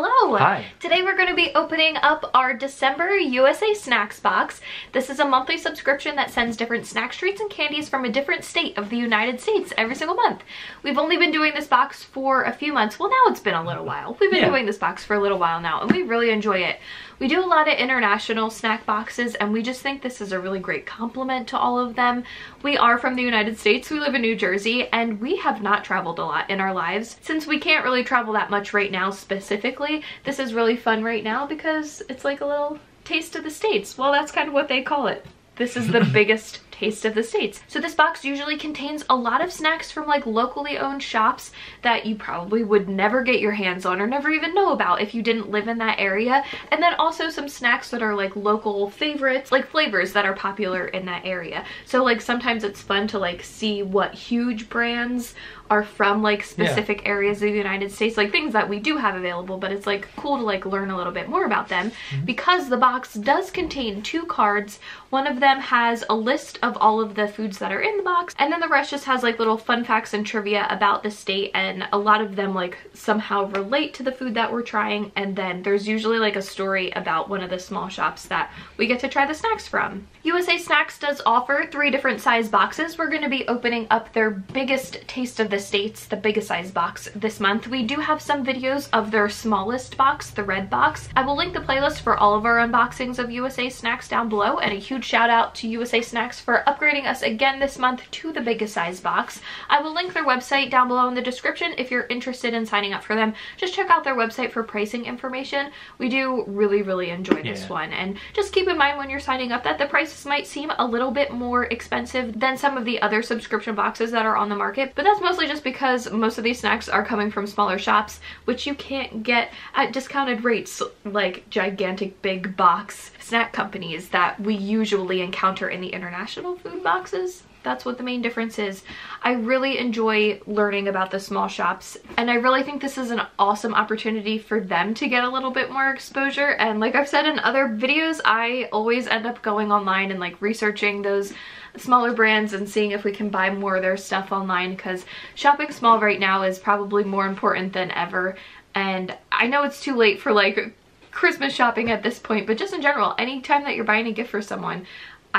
Hello! Hi. Today we're going to be opening up our December USA Snax box. This is a monthly subscription that sends different snack treats and candies from a different state of the United States every single month. We've only been doing this box for a few months. Well, now it's been a little while. We've been Yeah. doing this box for a little while now, and we really enjoy it. We do a lot of international snack boxes, and we just think this is a really great complement to all of them. We are from the United States. We live in New Jersey, and we have not traveled a lot in our lives. Since we can't really travel that much right now specifically, this is really fun right now because it's like a little taste of the States. Well, that's kind of what they call it. This is the biggest taste of the states. So this box usually contains a lot of snacks from like locally owned shops that you probably would never get your hands on or never even know about if you didn't live in that area. And then also some snacks that are like local favorites, like flavors that are popular in that area. So like sometimes it's fun to like see what huge brands are from like specific areas of the United States, like things that we do have available, but it's like cool to like learn a little bit more about them mm-hmm. because the box does contain two cards. One of them has a list of all of the foods that are in the box, and then the rest just has like little fun facts and trivia about the state, and a lot of them like somehow relate to the food that we're trying, and then there's usually like a story about one of the small shops that we get to try the snacks from. USA Snax does offer three different size boxes. We're going to be opening up their biggest taste of the states, the biggest size box this month. We do have some videos of their smallest box, the red box. I will link the playlist for all of our unboxings of USA Snax down below and a huge shout out to USA Snax for upgrading us again this month to the biggest size box. I will link their website down below in the description if you're interested in signing up for them. Just check out their website for pricing information. We do really, really enjoy this Yeah. one. And just keep in mind when you're signing up that the prices might seem a little bit more expensive than some of the other subscription boxes that are on the market. But that's mostly just because most of these snacks are coming from smaller shops, which you can't get at discounted rates like gigantic big box snack companies that we usually encounter in the international food boxes. That's what the main difference is. I really enjoy learning about the small shops and I really think this is an awesome opportunity for them to get a little bit more exposure and like I've said in other videos I always end up going online and like researching those smaller brands and seeing if we can buy more of their stuff online because shopping small right now is probably more important than ever. And I know it's too late for like Christmas shopping at this point, but just in general, anytime that you're buying a gift for someone,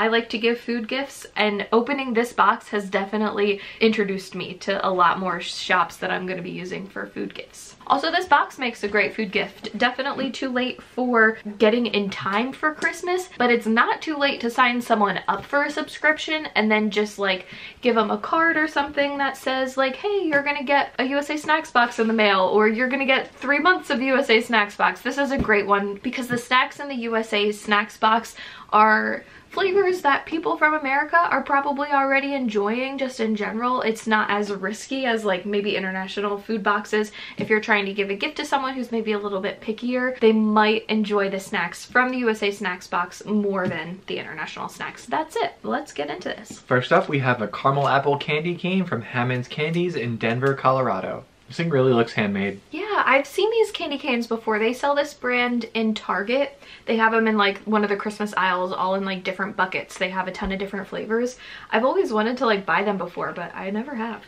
I like to give food gifts and opening this box has definitely introduced me to a lot more shops that I'm going to be using for food gifts. Also, this box makes a great food gift. Definitely too late for getting in time for Christmas, but it's not too late to sign someone up for a subscription and then just like give them a card or something that says like, hey, you're gonna get a USA Snax box in the mail or you're gonna get three months of USA Snax box. This is a great one because the snacks in the USA Snax box are flavors that people from America are probably already enjoying just in general. It's not as risky as like maybe international food boxes. If you're trying to give a gift to someone who's maybe a little bit pickier, they might enjoy the snacks from the USA Snax box more than the international snacks. That's it. Let's get into this. First up, we have a caramel apple candy cane from Hammond's Candies in Denver, Colorado. This thing really looks handmade. Yeah, I've seen these candy canes before. They sell this brand in Target. They have them in like one of the Christmas aisles, all in like different buckets. They have a ton of different flavors. I've always wanted to like buy them before, but I never have.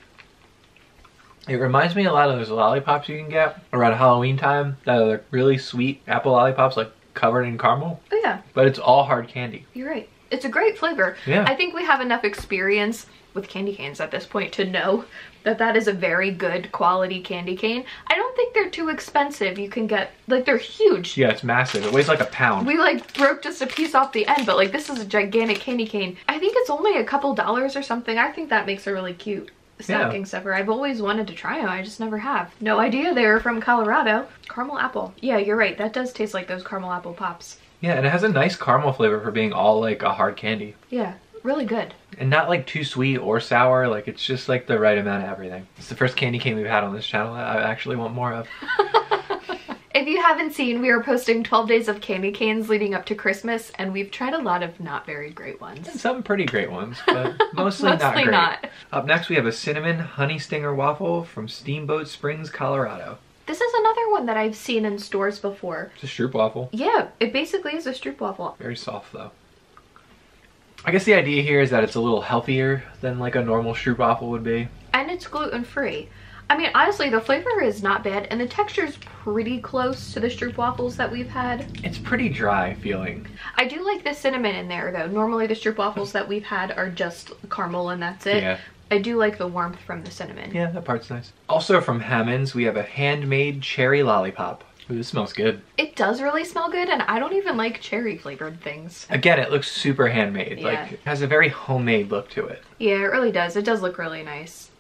It reminds me a lot of those lollipops you can get around Halloween time that are like really sweet apple lollipops like covered in caramel, Oh yeah, but it's all hard candy. you're right. It's a great flavor. Yeah. I think we have enough experience with candy canes at this point to know that that is a very good quality candy cane. I don't think they're too expensive. You can get, like they're huge. Yeah, it's massive. It weighs like a pound. We like broke just a piece off the end, but like this is a gigantic candy cane. I think it's only a couple dollars or something. I think that makes a really cute stocking stuffer. I've always wanted to try them. I just never have. No idea they're from Colorado. Caramel apple. Yeah, you're right. That does taste like those caramel apple pops. Yeah, and it has a nice caramel flavor for being all like a hard candy. Yeah, really good. And not like too sweet or sour, like it's just like the right amount of everything. It's the first candy cane we've had on this channel that I actually want more of. If you haven't seen, we are posting 12 days of candy canes leading up to Christmas, and we've tried a lot of not very great ones. And some pretty great ones, but mostly, not great. not. Up next we have a cinnamon honey stinger waffle from Steamboat Springs, Colorado. This is another one that I've seen in stores before. It's a stroop waffle. Yeah, it basically is a stroopwafel. Very soft though. I guess the idea here is that it's a little healthier than like a normal stroopwafel would be. And it's gluten free. I mean, honestly, the flavor is not bad and the texture is pretty close to the Stroop waffles that we've had. It's pretty dry feeling. I do like the cinnamon in there though. Normally the Stroop waffles that we've had are just caramel and that's it. Yeah. I do like the warmth from the cinnamon. Yeah, that part's nice. Also from Hammond's, we have a handmade cherry lollipop. Ooh, this smells good. It does really smell good and I don't even like cherry flavored things. Again, it looks super handmade. Yeah. Like, it has a very homemade look to it. Yeah, it really does. It does look really nice.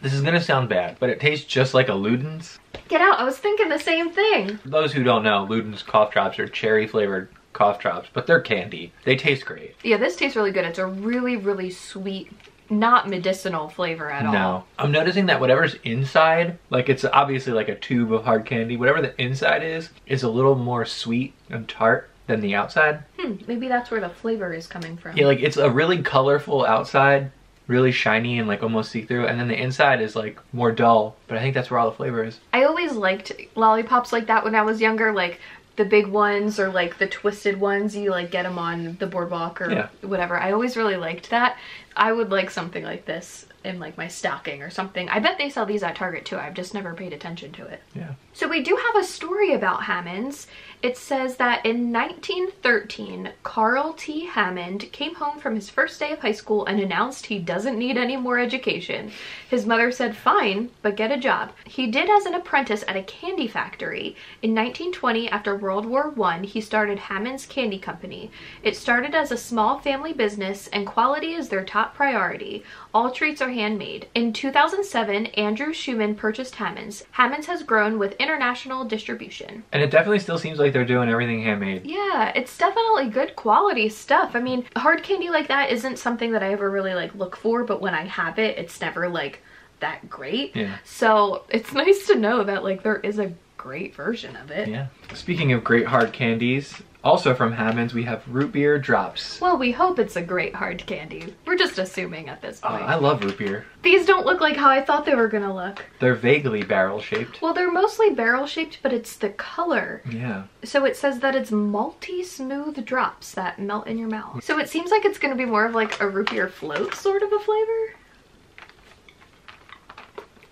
This is gonna sound bad, but it tastes just like a Luden's. Get out, I was thinking the same thing. For those who don't know, Luden's cough drops are cherry flavored cough drops, but they're candy. They taste great. Yeah, this tastes really good. It's a really, really sweet, not medicinal flavor at all. No. I'm noticing that whatever's inside, like it's obviously like a tube of hard candy, whatever the inside is, is a little more sweet and tart than the outside. Hmm, maybe that's where the flavor is coming from. Yeah, like it's a really colorful outside, really shiny and like almost see-through, and then the inside is like more dull, but I think that's where all the flavor is. I always liked lollipops like that when I was younger, like the big ones or like the twisted ones. You like get them on the boardwalk or Yeah. whatever. I always really liked that. I would like something like this in like my stocking or something. I bet they sell these at Target too. I've just never paid attention to it. Yeah. So we do have a story about Hammonds. It says that in 1913, Carl T. Hammond came home from his first day of high school and announced he doesn't need any more education. His mother said, fine, but get a job. He did as an apprentice at a candy factory. In 1920, after World War I, he started Hammond's Candy Company. It started as a small family business and quality is their top priority. All treats are handmade. In 2007, Andrew Schumann purchased Hammond's. Hammond's has grown with international distribution. And it definitely still seems like they're doing everything handmade. Yeah, it's definitely good quality stuff. I mean, hard candy like that isn't something that I ever really like look for, but when I have it, it's never like that great. Yeah. So it's nice to know that like there is a great version of it. Yeah. Speaking of great hard candies, also from Hammond's, we have root beer drops. Well, we hope it's a great hard candy. We're just assuming at this Oh, point. I love root beer. These don't look like how I thought they were gonna look. They're vaguely barrel shaped. Well, they're mostly barrel shaped, but it's the color. Yeah. So it says that it's multi smooth drops that melt in your mouth. So it seems like it's gonna be more of like a root beer float sort of a flavor.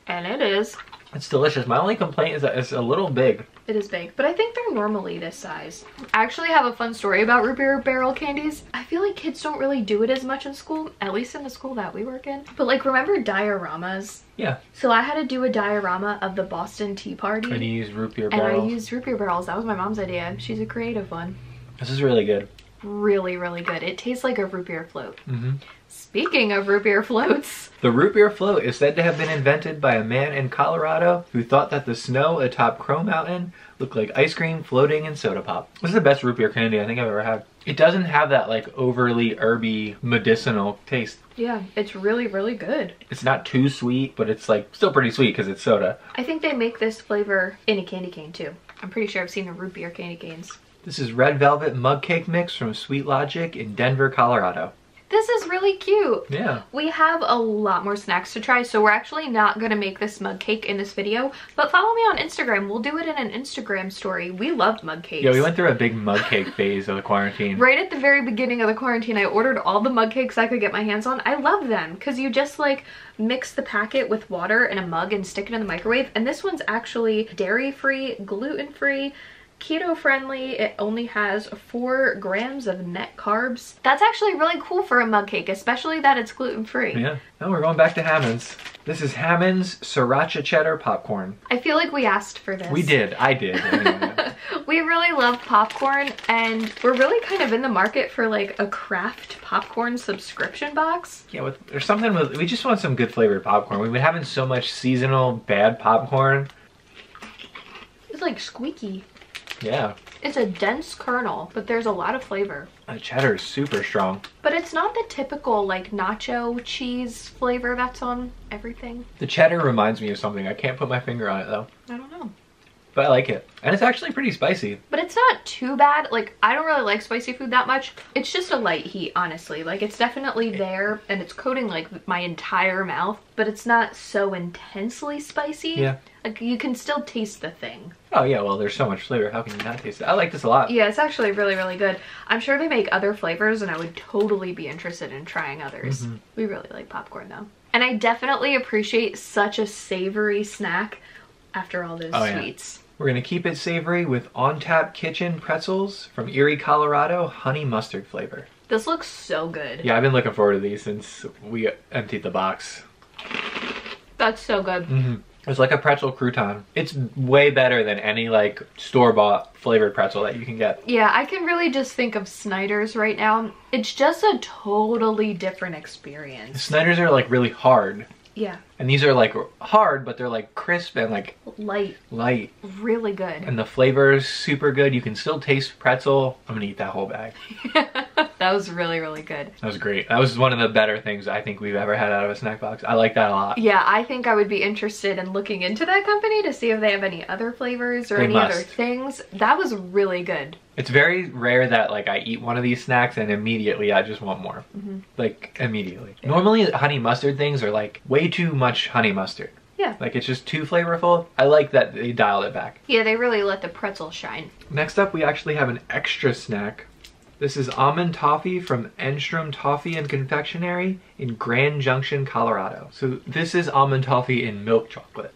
And it is. It's delicious. My only complaint is that it's a little big. It is big, but I think they're normally this size. I actually have a fun story about root beer barrel candies. I feel like kids don't really do it as much in school, at least in the school that we work in. But like, remember dioramas? Yeah. So I had to do a diorama of the Boston Tea Party. And you use root beer and I used root beer barrels. That was my mom's idea. She's a creative one. This is really good. Really, really good. It tastes like a root beer float. hmm Speaking of root beer floats, The root beer float is said to have been invented by a man in Colorado who thought that the snow atop Cow Mountain looked like ice cream floating in soda pop. This is the best root beer candy I think I've ever had. It doesn't have that like overly herby medicinal taste. yeah, it's really, really good. It's not too sweet, but it's like still pretty sweet because it's soda. I think they make this flavor in a candy cane too. I'm pretty sure I've seen the root beer candy canes. This is Red Velvet Mug Cake Mix from Sweet Logic in Denver, Colorado. This is really cute. Yeah. We have a lot more snacks to try, so we're actually not going to make this mug cake in this video, but follow me on Instagram. We'll do it in an Instagram story. We love mug cakes. Yeah, we went through a big mug cake phase of the quarantine. Right at the very beginning of the quarantine, I ordered all the mug cakes I could get my hands on. I love them because you just like mix the packet with water in a mug and stick it in the microwave. And this one's actually dairy free, gluten free, keto friendly. It only has four grams of net carbs. That's actually really cool for a mug cake, especially that it's gluten free. Yeah. Now we're going back to Hammond's. This is Hammond's Sriracha Cheddar Popcorn. I feel like we asked for this. We did. I did. Anyway. we really love popcorn and we're really kind of in the market for like a craft popcorn subscription box. yeah, with, there's something with. We just want some good flavored popcorn. We've been having so much seasonal bad popcorn. It's like squeaky. Yeah. It's a dense kernel, but there's a lot of flavor. The cheddar is super strong. But it's not the typical like nacho cheese flavor that's on everything. The cheddar reminds me of something. I can't put my finger on it though. Know. But I like it. And it's actually pretty spicy. But it's not too bad. Like, I don't really like spicy food that much. It's just a light heat, honestly. Like, it's definitely there and it's coating like my entire mouth, but it's not so intensely spicy. Yeah. Like, you can still taste the thing. Oh yeah, well there's so much flavor. How can you not taste it? I like this a lot. Yeah, it's actually really, really good. I'm sure they make other flavors and I would totally be interested in trying others. Mm-hmm. We really like popcorn though. And I definitely appreciate such a savory snack after all those Oh, yeah. We're gonna keep it savory with On Tap Kitchen pretzels from Erie, Colorado, honey mustard flavor. This looks so good. Yeah, I've been looking forward to these since we emptied the box. That's so good. hmm It's like a pretzel crouton. It's way better than any like store bought flavored pretzel that you can get. Yeah, I can really just think of Snyder's right now. It's just a totally different experience. Snyder's are like really hard, Yeah, and these are like hard, but they're like crisp and like light, light. really good. And the flavor is super good. You can still taste pretzel. I'm gonna eat that whole bag. that was really, really good. That was great. That was one of the better things I think we've ever had out of a snack box. I like that a lot. Yeah, I think I would be interested in looking into that company to see if they have any other flavors or They any must. other things. That was really good. It's very rare that like I eat one of these snacks and immediately I just want more. Mhm. Like immediately. Yeah. Normally honey mustard things are like way too much honey mustard. Yeah. Like it's just too flavorful. I like that they dialed it back. Yeah, they really let the pretzel shine. Next up we actually have an extra snack. This is almond toffee from Enstrom Toffee and Confectionery in Grand Junction, Colorado. So this is almond toffee in milk chocolate.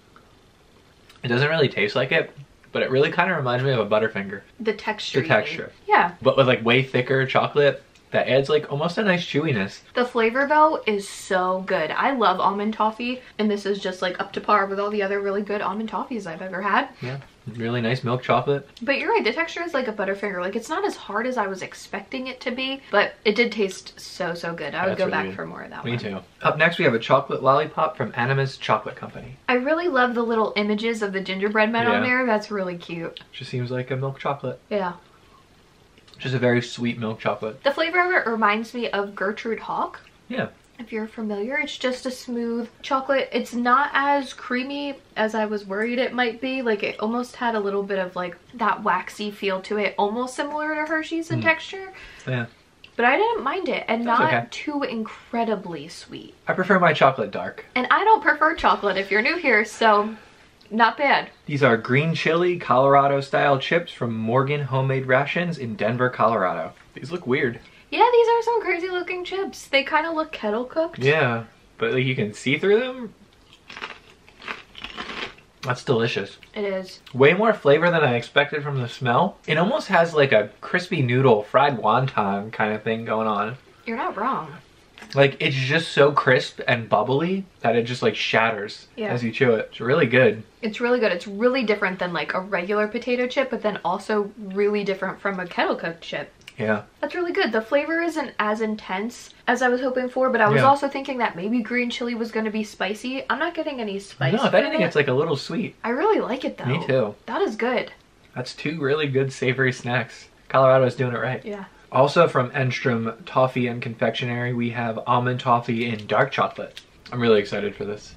It doesn't really taste like it, but it really kind of reminds me of a Butterfinger. The texture. The texture. Yeah. but with like way thicker chocolate that adds like almost a nice chewiness. The flavor though is so good. I love almond toffee, and this is just like up to par with all the other really good almond toffees I've ever had. Yeah, really nice milk chocolate. But you're right, the texture is like a Butterfinger. Like it's not as hard as I was expecting it to be, but it did taste so so good. I would That's go really back good. for more of that Me one. too. Up next we have a chocolate lollipop from Animas Chocolate Company. I really love the little images of the gingerbread men on there. That's really cute. Just seems like a milk chocolate. Yeah. Just a very sweet milk chocolate. The flavor of it reminds me of Gertrude Hawk. Yeah. If you're familiar, it's just a smooth chocolate. It's not as creamy as I was worried it might be. Like it almost had a little bit of like that waxy feel to it, almost similar to Hershey's in Mm. texture. Yeah. But I didn't mind it and That's not okay. too incredibly sweet. I prefer my chocolate dark. And I don't prefer chocolate if you're new here, so not bad. These are green chili Colorado style chips from Morgan Homemade Rations in Denver, Colorado. These look weird. Yeah, these are some crazy looking chips. They kind of look kettle cooked. Yeah, but like you can see through them. That's delicious. It is. Way more flavor than I expected from the smell. It almost has like a crispy noodle, fried wonton kind of thing going on. You're not wrong. Like it's just so crisp and bubbly that it just like shatters Yeah. as you chew it. It's really good. It's really good. It's really different than like a regular potato chip, but then also really different from a kettle cooked chip. Yeah. That's really good. The flavor isn't as intense as I was hoping for, but I was Yeah. also thinking that maybe green chili was going to be spicy. I'm not getting any spice. no, if anything, it. it's like a little sweet. I really like it though. Me too. That is good. That's two really good savory snacks. Colorado's doing it right. Yeah. Also from Enstrom Toffee and Confectionery, we have almond toffee in dark chocolate. I'm really excited for this.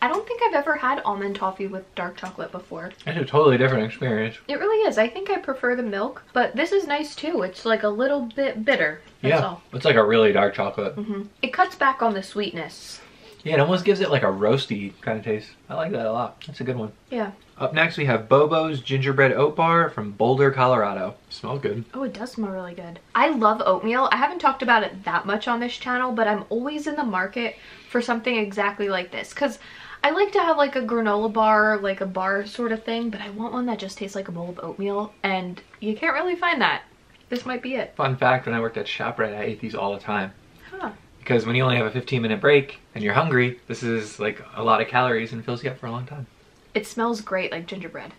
I don't think I've ever had almond toffee with dark chocolate before. It's a totally different experience. It really is. I think I prefer the milk, but this is nice too. It's like a little bit bitter. Yeah, all. it's like a really dark chocolate. hmm It cuts back on the sweetness. Yeah, it almost gives it like a roasty kind of taste. I like that a lot. That's a good one. Yeah. Up next, we have Bobo's Gingerbread Oat Bar from Boulder, Colorado. Smells good. Oh, it does smell really good. I love oatmeal. I haven't talked about it that much on this channel, but I'm always in the market for something exactly like this because I like to have like a granola bar, like a bar sort of thing, but I want one that just tastes like a bowl of oatmeal, and you can't really find that. This might be it. Fun fact when I worked at ShopRite, I ate these all the time. Huh. Because when you only have a 15 minute break and you're hungry, this is like a lot of calories and fills you up for a long time. It smells great like gingerbread.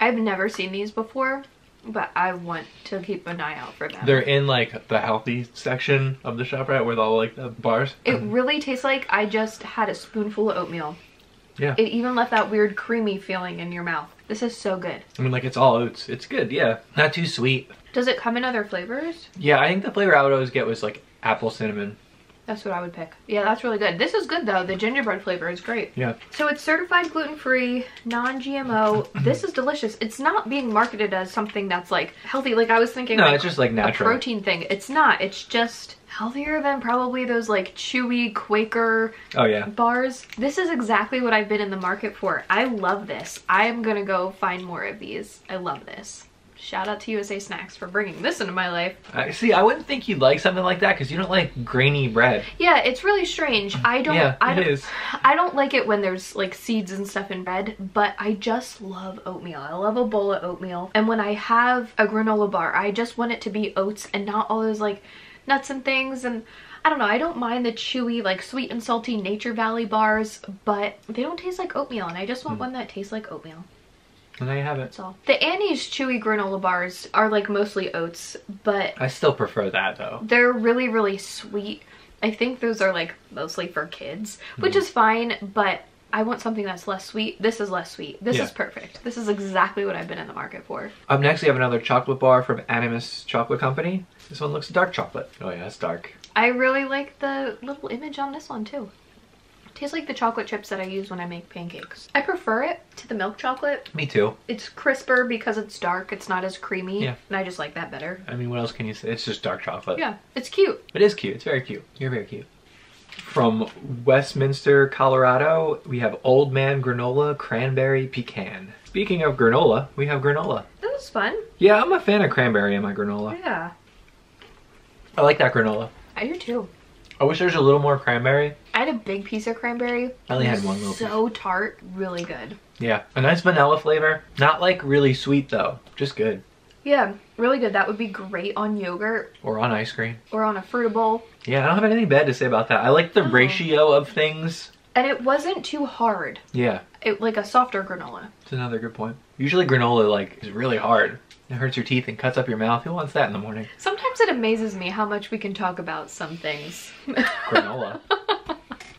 I've never seen these before, but I want to keep an eye out for them. They're in like the healthy section of the shop, right? with all like the bars. It really tastes like I just had a spoonful of oatmeal. Yeah. It even left that weird creamy feeling in your mouth. This is so good. I mean, like it's all oats. It's good, yeah. Not too sweet. Does it come in other flavors? Yeah, I think the flavor I would always get was like apple cinnamon. That's what I would pick. Yeah, that's really good. This is good though. The gingerbread flavor is great. Yeah. So it's certified gluten-free, non-GMO. this is delicious. It's not being marketed as something that's like healthy. Like I was thinking No, like it's just like a natural. protein thing. It's not. It's just healthier than probably those like chewy Quaker Oh yeah. bars. This is exactly what I've been in the market for. I love this. I'm gonna go find more of these. I love this. Shout out to USA Snax for bringing this into my life. I see. I wouldn't think you'd like something like that because you don't like grainy bread. Yeah, it's really strange. I don't. Yeah, I it don't, is. I don't like it when there's like seeds and stuff in bread, but I just love oatmeal. I love a bowl of oatmeal, and when I have a granola bar, I just want it to be oats and not all those like nuts and things and. I don't know, I don't mind the chewy, like sweet and salty Nature Valley bars, but they don't taste like oatmeal, and I just want hmm. one that tastes like oatmeal. And there you have it. That's all. The Annie's chewy granola bars are like mostly oats, but I still prefer that though. they're really, really sweet. I think those are like mostly for kids, which hmm. is fine, but I want something that's less sweet. This is less sweet. This Yeah. is perfect. This is exactly what I've been in the market for. Up next, we have another chocolate bar from Animas Chocolate Company. This one looks dark chocolate. Oh yeah, it's dark. I really like the little image on this one too. Tastes like the chocolate chips that I use when I make pancakes. I prefer it to the milk chocolate. Me too. It's crisper because it's dark. It's not as creamy. Yeah. And I just like that better. I mean, what else can you say? It's just dark chocolate. Yeah, it's cute. It is cute. It's very cute. You're very cute. From Westminster, Colorado, we have Old Man Granola Cranberry Pecan. Speaking of granola, we have granola. That was fun. Yeah, I'm a fan of cranberry in my granola. Yeah. I like that granola. I do too. I wish there's a little more cranberry. I had a big piece of cranberry. I only had one little So tart, really good. Yeah, a nice vanilla flavor. Not like really sweet though, just good. Yeah, really good. That would be great on yogurt Or on ice cream. or on a fruit bowl. Yeah, I don't have anything bad to say about that. I like the Oh. ratio of things. And it wasn't too hard. Yeah, It like a softer granola. it's another good point. Usually granola like is really hard. It hurts your teeth and cuts up your mouth. Who wants that in the morning? Sometimes it amazes me how much we can talk about some things. Granola.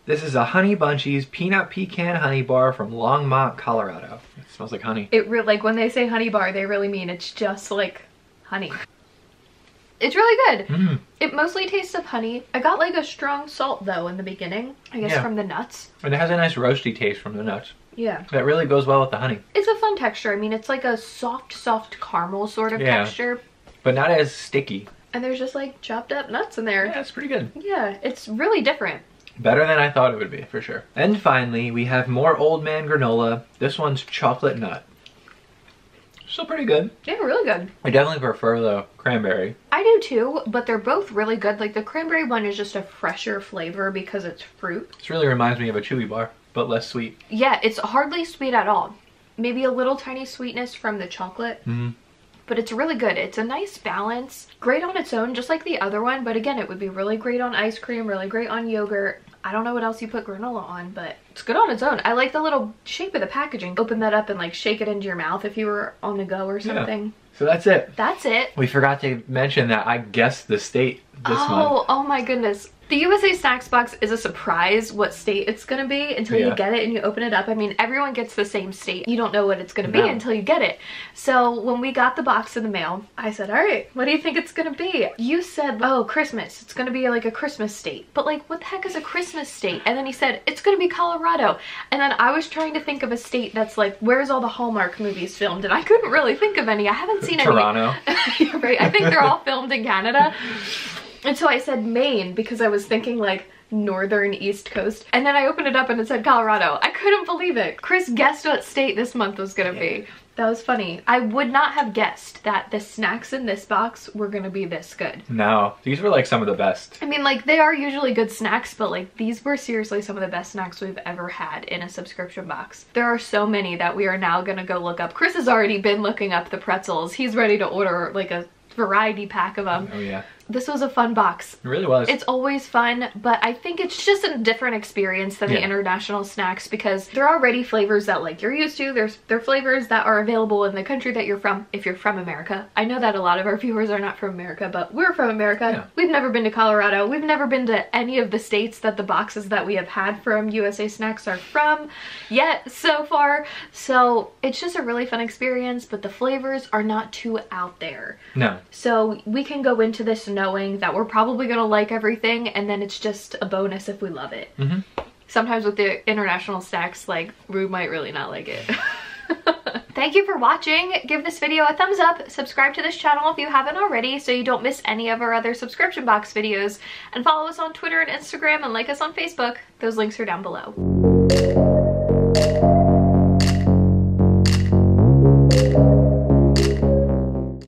This is a Honey Bunchies Peanut Pecan Honey Bar from Longmont, Colorado. It smells like honey. It re- like when they say honey bar, they really mean it's just like honey. It's really good. Mmm. It mostly tastes of honey. I got like a strong salt though in the beginning. I guess Yeah. from the nuts. And it has a nice roasty taste from the nuts. Yeah. That really goes well with the honey. It's a fun texture. I mean, it's like a soft, soft caramel sort of Yeah. texture. But not as sticky. And there's just like chopped up nuts in there. Yeah, it's pretty good. Yeah, it's really different. Better than I thought it would be, for sure. And finally, we have more Old Man granola. This one's chocolate nut. Still pretty good. Yeah, really good. I definitely prefer the cranberry. I do too, but they're both really good. Like the cranberry one is just a fresher flavor because it's fruit. This really reminds me of a chewy bar, but less sweet. Yeah, it's hardly sweet at all. Maybe a little tiny sweetness from the chocolate, Mhm. but it's really good. It's a nice balance. Great on its own, just like the other one, but again, it would be really great on ice cream, really great on yogurt. I don't know what else you put granola on, but it's good on its own. I like the little shape of the packaging. Open that up and like shake it into your mouth if you were on the go or Yeah. So that's it. That's it. We forgot to mention that I guessed the state this oh, month. oh oh my goodness. The USA Snax box is a surprise what state it's gonna be until Yeah. you get it and you open it up. I mean, everyone gets the same state. You don't know what it's gonna be until you get it. So when we got the box in the mail, I said, all right, what do you think it's gonna be? You said, oh, Christmas. It's gonna be like a Christmas state. But like, what the heck is a Christmas state? And then he said, it's gonna be Colorado. And then I was trying to think of a state that's like, where's all the Hallmark movies filmed? And I couldn't really think of any. I haven't seen. Toronto. You're right. I think they're all filmed in Canada. And so I said Maine because I was thinking like northern east coast. And then I opened it up and it said Colorado. I couldn't believe it. Chris guessed what state this month was gonna be. That was funny. I would not have guessed that the snacks in this box were gonna be this good. No, these were like some of the best. I mean, like, they are usually good snacks, but like, these were seriously some of the best snacks we've ever had in a subscription box. There are so many that we are now gonna go look up. Chris has already been looking up the pretzels. He's ready to order like a variety pack of them. Oh yeah, This was a fun box. it really was. It's always fun, but I think it's just a different experience than the international snacks because they're already flavors that like you're used to. There's they're flavors that are available in the country that you're from if you're from America. I know that a lot of our viewers are not from America, but we're from America. Yeah. We've never been to Colorado. We've never been to any of the states that the boxes that we have had from USA Snax are from yet so far. So it's just a really fun experience, but the flavors are not too out there. no, So we can go into this knowing that we're probably gonna like everything and then it's just a bonus if we love it. Mhm. Sometimes with the international stacks, like we might really not like it. Thank you for watching. Give this video a thumbs up. Subscribe to this channel if you haven't already so you don't miss any of our other subscription box videos. And follow us on Twitter and Instagram and like us on Facebook. Those links are down below.